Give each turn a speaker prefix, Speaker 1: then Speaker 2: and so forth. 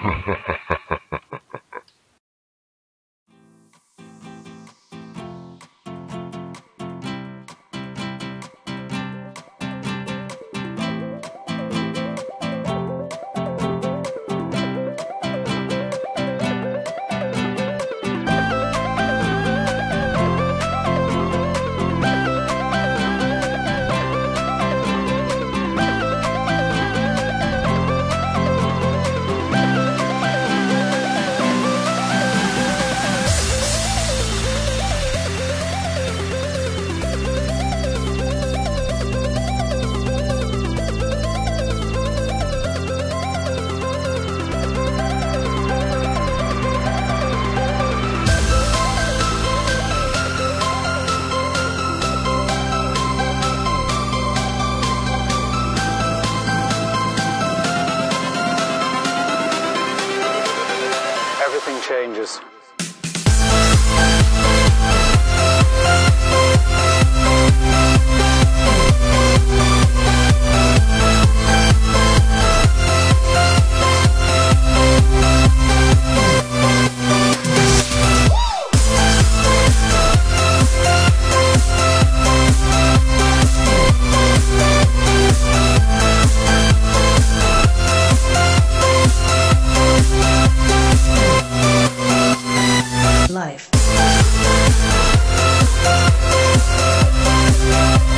Speaker 1: Ha ha ha ha ha. changes. We'll